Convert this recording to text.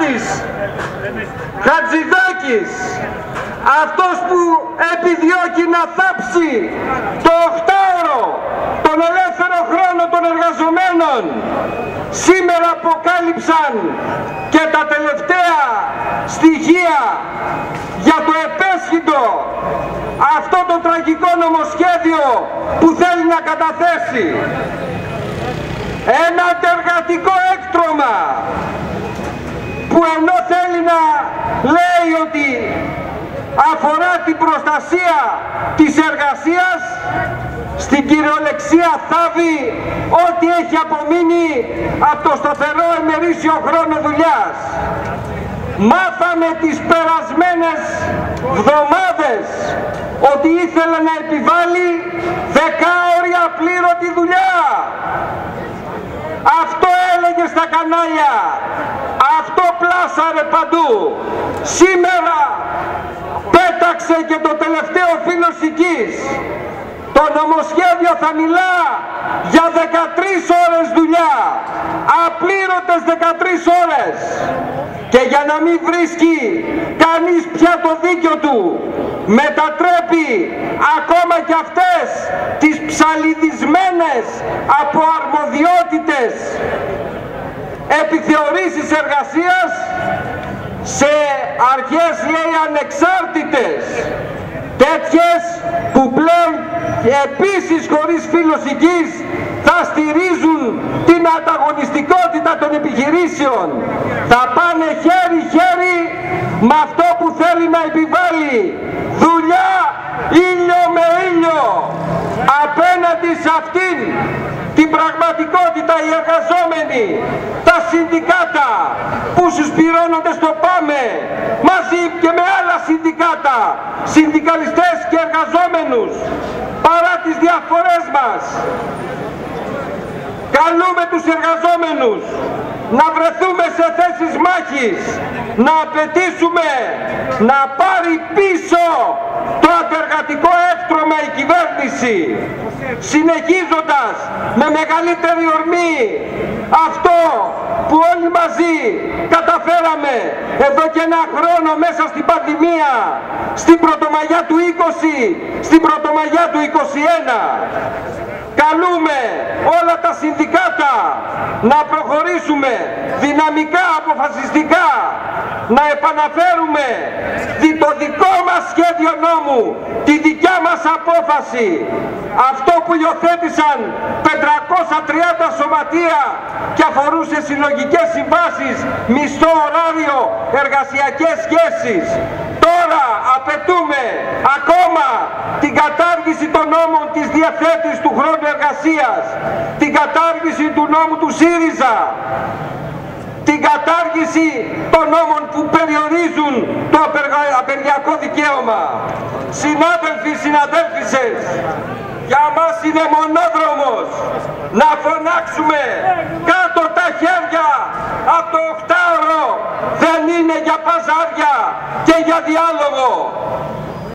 Στάθης Χατζηδάκης. Αυτός που επιδιώκει να θάψει το οχτάωρο τον ελεύθερο χρόνο των εργαζομένων σήμερα αποκάλυψαν και τα τελευταία στοιχεία για το επέσχυντο αυτό το τραγικό νομοσχέδιο που θέλει να καταθέσει. Ένα αντεργατικό έκτρωμα που ενώ θέλει να λέει ότι αφορά την προστασία της εργασίας στην κυριολεξία θάβει ό,τι έχει απομείνει από το σταθερό εμερήσιο χρόνο δουλειάς. Μάθαμε τις περασμένες βδομάδες ότι ήθελε να επιβάλλει δεκάωρη απλήρωτη δουλειά. Αυτό έλεγε στα κανάλια. Αυτό πλάσαρε παντού. Σήμερα πέταξε και το τελευταίο φίλος Σικής. Το νομοσχέδιο θα μιλά για 13 ώρες δουλειά. Απλήρωτες 13 ώρες. Και για να μην βρίσκει κανείς πια το δίκιο του, μετατρέπει ακόμα και αυτές τις ψαλιδισμένες από αρμοδιότητες επιθεωρήσεις εργασίας σε αρχές λέει ανεξάρτητες τέτοιες που πλέον επίσης χωρίς φιλοσικής θα στηρίζουν την ανταγωνιστικότητα των επιχειρήσεων. Θα πάνε χέρι-χέρι με αυτό που θέλει να επιβάλλει. Δουλειά ήλιο με ήλιο. Απέναντι σε αυτήν την πραγματικότητα οι εργαζόμενοι, τα συνδικάτα που συσπηρώνονται στο ΠΑΜΕ μαζί και με άλλα συνδικάτα, συνδικαλιστές και εργαζόμενους παρά τις διαφορές μας. Καλούμε τους εργαζόμενους να βρεθούμε σε θέσεις μάχης, να απαιτήσουμε να πάρει πίσω το αντεργατικό έκτρωμα η κυβέρνηση, συνεχίζοντας με μεγαλύτερη ορμή αυτό που όλοι μαζί καταφέραμε εδώ και ένα χρόνο μέσα στην πανδημία, στην πρωτομαγιά του 20, στην πρωτομαγιά του 21. Καλούμε όλα τα συνδικάτα να προχωρήσουμε δυναμικά, αποφασιστικά, να επαναφέρουμε το δικό μας σχέδιο νόμου, τη δικιά μας απόφαση, αυτό που υιοθέτησαν 530 σωματεία και αφορούσε συλλογικές συμβάσεις, μισθό ωράριο, εργασιακές σχέσεις. Τώρα απαιτούμε ακόμα την κατάργηση των νόμων της διαθέτης του χρόνου εργασίας, την κατάργηση του νόμου του ΣΥΡΙΖΑ, την κατάργηση των νόμων που περιορίζουν το απεργιακό δικαίωμα. Συνάδελφοι, συναδέλφισες, για μας είναι μονόδρομος. Να φωνάξουμε. Κάτω τα χέρια από το οκτάωρο. Δεν είναι για παζάρια και για διάλογο.